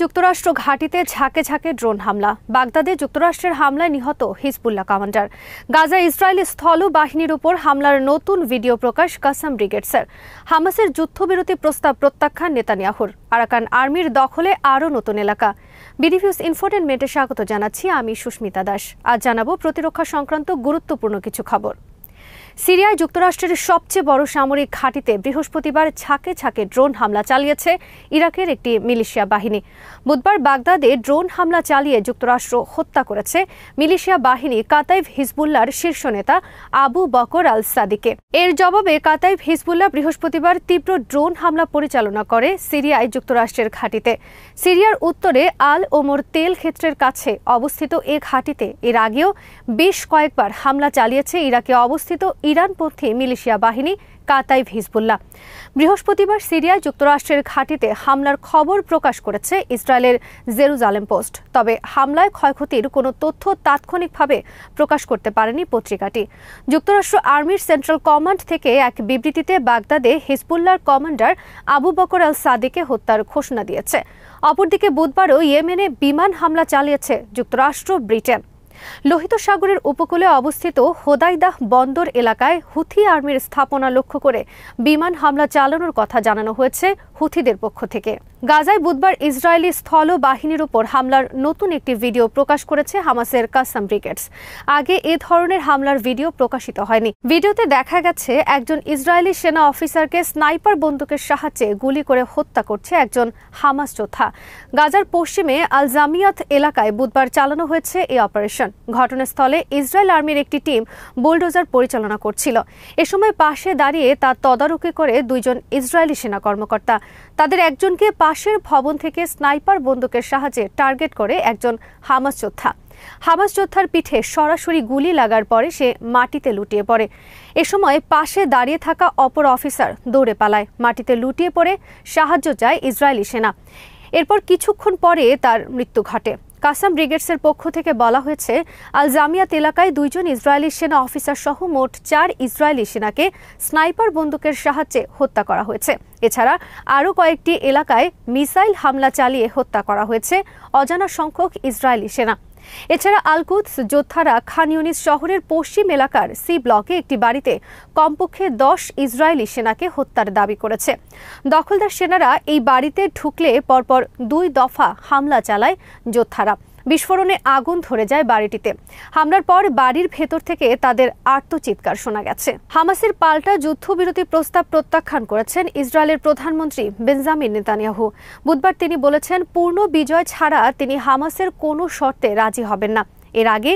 যুক্তরাষ্ট্র ঘাঁটিতে ঝাঁকে ঝাঁকে ড্রোন হামলা। বাগদাদে যুক্তরাষ্ট্রের হামলায় নিহত হিজবুল্লাহ কমান্ডার। গাজা ইসরায়েলি স্থল বাহিনীর উপর হামলার নতুন ভিডিও প্রকাশ কাসাম ব্রিগেডসের। হামাসের যুদ্ধবিরতি প্রস্তাব প্রত্যাখ্যান নেতানিয়াহুর। আরাকান আর্মির দখলে আরও নতুন এলাকা। বিডিভিউস ইনফোটেনমেন্টে স্বাগত জানাচ্ছি, আমি সুস্মিতা দাস। আজ জানাব প্রতিরক্ষা সংক্রান্ত গুরুত্বপূর্ণ কিছু খবর। সিরিয়ায় যুক্তরাষ্ট্রের সবচেয়ে বড় সামরিক ঘাঁটিতে বৃহস্পতিবার ছাকে ছাকে ড্রোন হামলা চালিয়েছে ইরাকের একটি মিলিশিয়া বাহিনী। বুধবার বাগদাদে ড্রোন হামলা চালিয়ে যুক্তরাষ্ট্র হত্যা করেছে মিলিশিয়া বাহিনী কাতাইভ হিজবুল্লার শীর্ষ নেতা আবু বকর আল সাদিকে এর জবাবে কাতাইভ হিজবুল্লাহ বৃহস্পতিবার তীব্র ড্রোন হামলা পরিচালনা করে সিরিয়ায় যুক্তরাষ্ট্রের ঘাঁটিতে। সিরিয়ার উত্তরে আল ওমর তেল ক্ষেত্রের কাছে অবস্থিত এ ঘাঁটিতে এর আগেও বেশ কয়েকবার হামলা চালিয়েছে ইরাকে অবস্থিত ইরানপন্থী মিলিশিয়া বাহিনী, কাতাইভ হিজবুল্লাহ। বৃহস্পতিবার সিরিয়ায় যুক্তরাষ্ট্রের ঘাঁটিতে হামলার খবর প্রকাশ করেছে ইসরায়েলের জেরুজালেম পোস্ট। তবে হামলায় ক্ষয়ক্ষতির কোনো তথ্য তাৎক্ষণিকভাবে প্রকাশ করতে পারেনি পত্রিকাটি। যুক্তরাষ্ট্র আর্মির সেন্ট্রাল কমান্ড থেকে এক বিবৃতিতে বাগদাদে হিজবুল্লাহর কমান্ডার আবু বকর আল সাদিকে হত্যার ঘোষণা দিয়েছে। অপরদিকে বুধবারও ইয়েমেনে বিমান হামলা চালিয়েছে যুক্তরাষ্ট্র, ব্রিটেন। লোহিত সাগরের উপকূলে অবস্থিত হোদাইদাহ বন্দর এলাকায় হুথি আর্মির স্থাপনা লক্ষ্য করে বিমান হামলা চালানোর কথা জানানো হয়েছে হুথিদের পক্ষ থেকে। গাজায় বুধবার ইসরায়েলি স্থল বাহিনীর উপর হামলার নতুন একটি ভিডিও প্রকাশ করেছে হামাসের কাসাম ব্রিগেডস। আগে এ ধরনের হামলার ভিডিও প্রকাশিত হয়নি। ভিডিওতে দেখা গেছে, একজন ইসরায়েলি সেনা অফিসারকে স্নাইপার বন্দুকের সাহায্যে গুলি করে হত্যা করছে একজন হামাস যোদ্ধা। গাজার পশ্চিমে আল জামিয়াত এলাকায় বুধবার চালানো হয়েছে এই অপারেশন। ঘটনাস্থলে ইসরায়েল আর্মির একটি টিম বুলডোজার পরিচালনা করছিল। এ সময় পাশে দাঁড়িয়ে তার তদারকি করে দুইজন ইসরায়েলি সেনা কর্মকর্তা। তাদের একজনকে পাশের ভবন থেকে স্নাইপার বন্দুকের সাহায্যে টার্গেট করে একজন হামাস যোদ্ধা। হামাস যোদ্ধার পিঠে সরাসরি গুলি লাগার পরে সে মাটিতে লুটিয়ে পড়ে। এ সময় পাশে দাঁড়িয়ে থাকা অপর অফিসার দৌড়ে পালায়। মাটিতে লুটিয়ে পড়ে সাহায্য চায় ইসরায়েলি সেনা। এরপর কিছুক্ষণ পরে তার মৃত্যু ঘটে। কাসাম ব্রিগেডসের পক্ষ থেকে বলা হয়েছে আল জামিয়াত এলাকায় দুইজন ইসরায়েলি সেনা অফিসার সহ মোট চার ইসরায়েলি সেনাকে স্নাইপার বন্দুকের সাহায্যে হত্যা করা হয়েছে। এছাড়া আরও কয়েকটি এলাকায় মিসাইল হামলা চালিয়ে হত্যা করা হয়েছে। অজানা সংখ্যক ইসরায়েলি সেনা। এছাড়া আলকুদস যোদ্ধারা খান ইউনিস শহরের পশ্চিম এলাকার সি ব্লকে একটি বাড়িতে কমপক্ষে দশ ইসরায়েলি সেনাকে হত্যার দাবি করেছে। দখলদার সেনারা এই বাড়িতে ঢুকলে পরপর দুই দফা হামলা চালায় যোদ্ধারা। বিস্ফোরণে আগুন ধরে যায় বাড়িটিতে। হামলার পর বাড়ির ভেতর থেকে তাদের আর্তচিৎকার শোনা গেছে। হামাসের পাল্টা যুদ্ধবিরতি প্রস্তাব প্রত্যাখ্যান করেছেন ইসরায়েলের প্রধানমন্ত্রী বেঞ্জামিন নেতানিয়াহু। বুধবার তিনি বলেছেন, পূর্ণ বিজয় ছাড়া তিনি হামাসের কোনো শর্তে রাজি হবেন না। এর আগে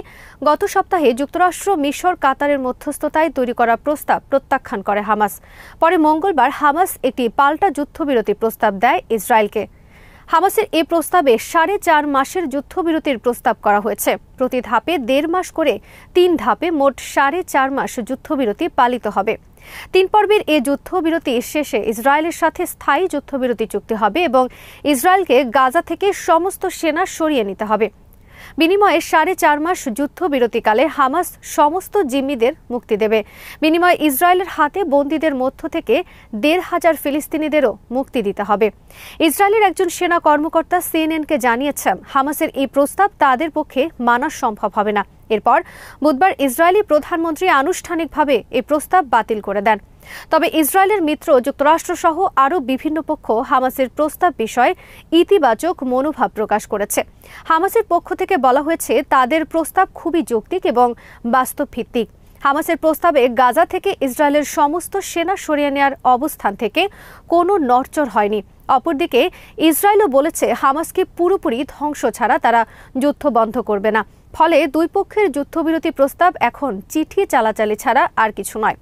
গত সপ্তাহে যুক্তরাষ্ট্র, মিশর, কাতারের মধ্যস্থতায় তৈরি করা প্রস্তাব প্রত্যাখ্যান করে হামাস। পরে মঙ্গলবার হামাস একটি পাল্টা যুদ্ধবিরতি প্রস্তাব দেয় ইসরায়েলকে। হামাসের এ প্রস্তাবে সাড়ে চার মাসের যুদ্ধবিরতির প্রস্তাব করা হয়েছে। প্রতি ধাপে দেড় মাস করে তিন ধাপে মোট সাড়ে চার মাস যুদ্ধবিরতি পালিত হবে। তিন পর্বের এ যুদ্ধবিরতি শেষে ইসরায়েলের সাথে স্থায়ী যুদ্ধবিরতি চুক্তি হবে এবং ইসরায়েলকে গাজা থেকে সমস্ত সেনা সরিয়ে নিতে হবে। বিনিময়ে সাড়ে চার মাস যুদ্ধবিরতিকালে হামাস সমস্ত জিম্মিদের মুক্তি দেবে। বিনিময়ে ইসরায়েলের হাতে বন্দীদের মধ্য থেকে দেড় হাজার ফিলিস্তিনিদেরও মুক্তি দিতে হবে। ইসরায়েলের একজন সেনা কর্মকর্তা সিএনএনকে জানিয়েছেন, হামাসের এই প্রস্তাব তাদের পক্ষে মানা সম্ভব হবে না। এরপর বুধবার ইসরায়েলি প্রধানমন্ত্রী আনুষ্ঠানিকভাবে এই প্রস্তাব বাতিল করে দেন। তবে ইসরায়েলের মিত্র, যুক্তরাষ্ট্রসহ আরও বিভিন্ন পক্ষ হামাসের প্রস্তাব বিষয়ে ইতিবাচক মনোভাব প্রকাশ করেছে। হামাসের পক্ষ থেকে বলা হয়েছে, তাদের প্রস্তাব খুবই যৌক্তিক এবং বাস্তব ভিত্তিক হামাসের প্রস্তাবে গাজা থেকে ইসরায়েলের সমস্ত সেনা সরিয়ে নেওয়ার অবস্থান থেকে কোনো নড়চড় হয়নি। অপরদিকে, ইসরায়েলও বলেছে, হামাসকে পুরোপুরি ধ্বংস ছাড়া তারা যুদ্ধ বন্ধ করবে না। ফলে দুই পক্ষের যুদ্ধবিরতি প্রস্তাব এখন চিঠি চালাচালি ছাড়া আর কিছু নয়।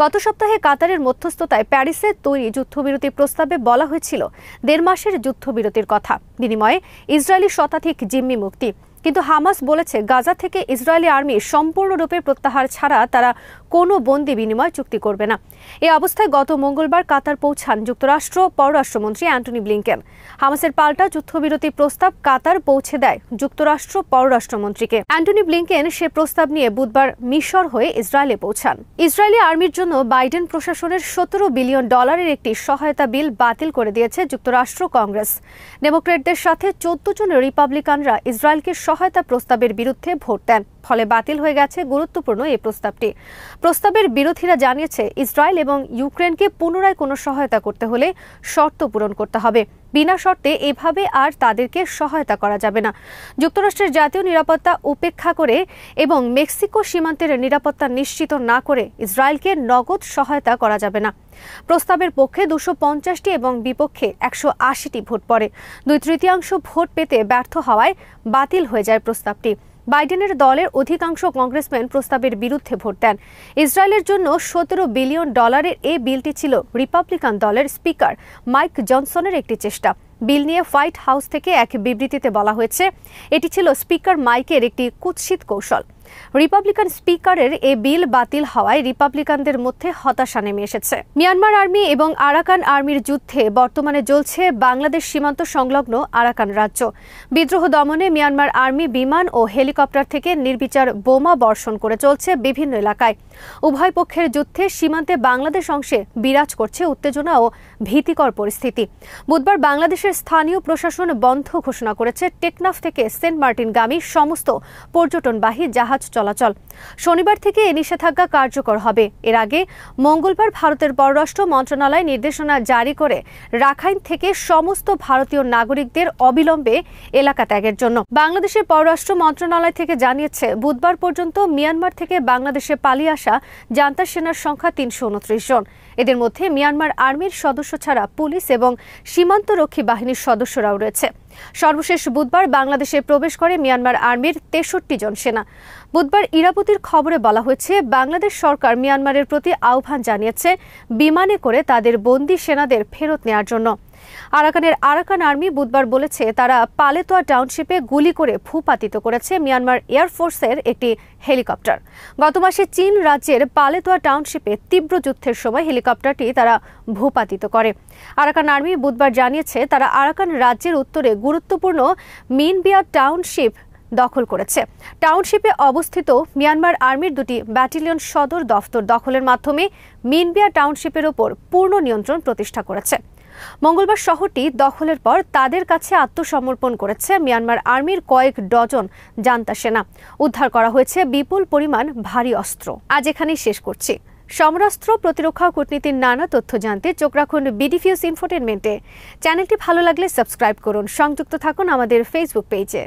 গত সপ্তাহে কাতারের মধ্যস্থতায় প্যারিসে তৈরি যুদ্ধবিরতি প্রস্তাবে বলা হয়েছিল দেড় মাসের যুদ্ধবিরতির কথা। বিনিময়ে ইসরায়েলি শতাধিক জিম্মি মুক্তি কিন্তু হামাস বলেছে, গাজা থেকে ইসরায়েলি আর্মি সম্পূর্ণরূপে প্রত্যাহার ছাড়া তারা কোনো বন্দি বিনিময় চুক্তি করবে না। এই অবস্থায় গত মঙ্গলবার কাতার পৌঁছান যুক্তরাষ্ট্র, পররাষ্ট্রমন্ত্রী অ্যান্টনি ব্লিংকেন। হামাসের পাল্টা যুদ্ধবিরতি প্রস্তাব কাতার পৌঁছে দেয় যুক্তরাষ্ট্র, পররাষ্ট্রমন্ত্রীকে। অ্যান্টনি ব্লিংকেন সে প্রস্তাব নিয়ে বুধবার মিশর হয়ে ইসরায়েলে পৌঁছান। ইসরায়েলি আর্মির জন্য বাইডেন প্রশাসনের সতেরো বিলিয়ন ডলারের একটি সহায়তা বিল বাতিল করে দিয়েছে যুক্তরাষ্ট্র কংগ্রেস। ডেমোক্রেটদের সাথে চোদ্দ জন রিপাবলিকানরা ইসরায়েলকে সহায়তা প্রস্তাবের বিরুদ্ধে ভোট দেন, ফলে বাতিল হয়ে গেছে গুরুত্বপূর্ণ এই প্রস্তাবটি। প্রস্তাবের বিরোধীরা জানিয়েছে, ইসরায়েল এবং ইউক্রেনকে পুনরায় কোনো সহায়তা করতে হলে শর্ত পূরণ করতে হবে। বিনা শর্তে এভাবে আর তাদেরকে সহায়তা করা যাবে না। যুক্তরাষ্ট্রের জাতীয় নিরাপত্তা উপেক্ষা করে এবং মেক্সিকো সীমান্তের নিরাপত্তা নিশ্চিত না করে ইসরায়েলকে নগদ সহায়তা করা যাবে না। প্রস্তাবের পক্ষে দুশো পঞ্চাশটি এবং বিপক্ষে একশো আশিটি ভোট পড়ে। দুই তৃতীয়াংশ ভোট পেতে ব্যর্থ হওয়ায় বাতিল হয়ে যায় প্রস্তাবটি। বাইডেনের দলের অধিকাংশ কংগ্রেসম্যান প্রস্তাবের বিরুদ্ধে ভোট দেন। ইসরায়েলের জন্য সতেরো বিলিয়ন ডলারের এ বিলটি ছিল রিপাবলিকান দলের স্পিকার মাইক জনসনের একটি চেষ্টা। বিল নিয়ে হোয়াইট হাউস থেকে এক বিবৃতিতে বলা হয়েছে, এটি ছিল স্পিকার মাইকের একটি কুৎসিত কৌশল। রিপাবলিকান স্পিকারের এ বিল বাতিল হওয়ায় রিপাবলিকানদের মধ্যে হতাশা নেমে এসেছে। মিয়ানমার আর্মি এবং আরাকান আর্মির যুদ্ধে বর্তমানে চলছে বাংলাদেশ সীমান্ত সংলগ্ন আরাকান রাজ্য। বিদ্রোহ দমনে মিয়ানমার আর্মি বিমান ও হেলিকপ্টার থেকে নির্বিচার বোমা বর্ষণ করে চলছে বিভিন্ন এলাকায়। উভয় পক্ষের যুদ্ধে সীমান্তে বাংলাদেশ অংশে বিরাজ করছে উত্তেজনা ও ভীতিকর পরিস্থিতি। বুধবার বাংলাদেশের স্থানীয় প্রশাসন বন্ধ ঘোষণা করেছে টেকনাফ থেকে সেন্ট মার্টিনগামী সমস্ত পর্যটনবাহী জাহাজ চলাচল। শনিবার থেকে এ নিষেধাজ্ঞা কার্যকর হবে। এর আগে মঙ্গলবার ভারতের পররাষ্ট্র মন্ত্রণালয় নির্দেশনা জারি করে রাখাইন থেকে সমস্ত ভারতীয় নাগরিকদের অবিলম্বে এলাকা ত্যাগের জন্য। বাংলাদেশের পররাষ্ট্র মন্ত্রণালয় থেকে জানিয়েছে, বুধবার পর্যন্ত মিয়ানমার থেকে বাংলাদেশে পালিয়ে আসা জান্তার সেনার সংখ্যা তিনশো উনত্রিশ জন। এদের মধ্যে মিয়ানমার আর্মির সদস্য ছাড়া পুলিশ এবং সীমান্তরক্ষী বাহিনীর সদস্যরাও রয়েছে। সর্বশেষ বুধবার বাংলাদেশে প্রবেশ করে মিয়ানমার আর্মির তেষট্টি জন সেনা। বুধবার ইরাপতির খবরে বলা হয়েছে, বাংলাদেশ সরকার মিয়ানমারের প্রতি আহ্বান জানিয়েছে বিমানে করে তাদের বন্দী সেনাদের ফেরত নেওয়ার জন্য। আরাকানের আরাকান আর্মি বুধবার বলেছে, তারা পালেতোয়া টাউনশিপে গুলি করে ভূপাতিত করেছে মিয়ানমার এয়ারফোর্সের একটি হেলিকপ্টার। গত মাসে চীন রাজ্যের পালেতোয়া টাউনশিপে তীব্র যুদ্ধের সময় হেলিকপ্টারটি তারা ভূপাতিত করে। আরাকান আর্মি বুধবার জানিয়েছে, তারা আরাকান রাজ্যের উত্তরে গুরুত্বপূর্ণ মিনবিয়া টাউনশিপ দখল করেছে। টাউনশিপে অবস্থিত মিয়ানমার আর্মির দুটি ব্যাটালিয়ন সদর দফতর দখলের মাধ্যমে মিনবিয়া টাউনশিপের ওপর পূর্ণ নিয়ন্ত্রণ প্রতিষ্ঠা করেছে। মঙ্গলবার শহরটি দখলের পর তাদের কাছে আত্মসমর্পণ করেছে মিয়ানমার আর্মির কয়েক ডজন জান্তা সেনা। উদ্ধার করা হয়েছে বিপুল পরিমাণ ভারী অস্ত্র। আজ এখানেই শেষ করছি। সমরাস্ত্র প্রতিরক্ষা কূটনীতির নানা তথ্য জানতে চোখ রাখুন বিডিফিউস ইনফোটেনমেন্টে। চ্যানেলটি ভালো লাগলে সাবস্ক্রাইব করুন। সংযুক্ত থাকুন আমাদের ফেসবুক পেজে